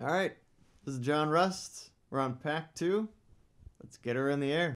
All right, this is John Rust. We're on pack two. Let's get her in the air.